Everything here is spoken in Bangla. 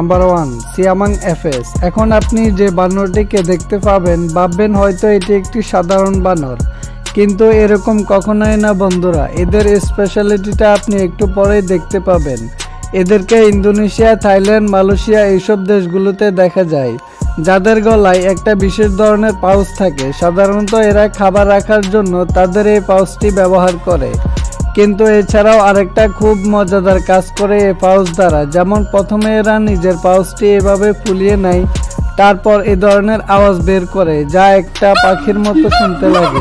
নাম্বার ওয়ান সিয়ামাং এফএস এখন আপনি যে বানরটিকে দেখতে পাবেন, ভাববেন হয়তো এটি একটি সাধারণ বানর। কিন্তু এরকম কখনোই না বন্ধুরা, এদের স্পেশালিটিটা আপনি একটু পরেই দেখতে পাবেন। এদেরকে ইন্দোনেশিয়া, থাইল্যান্ড, মালয়েশিয়া এইসব দেশগুলোতে দেখা যায়। যাদের গলায় একটা বিশেষ ধরনের পাউচ থাকে, সাধারণত এরা খাবার রাখার জন্য তাদের এই পাউচটি ব্যবহার করে। কিন্তু এছাড়াও আরেকটা খুব মজাদার কাজ করে এ পাউচ দ্বারা। যেমন প্রথমে এরা নিজের পাউচটি এভাবে ফুলিয়ে নেয়, তারপর এ ধরনের আওয়াজ বের করে, যা একটা পাখির মতো শুনতে লাগে।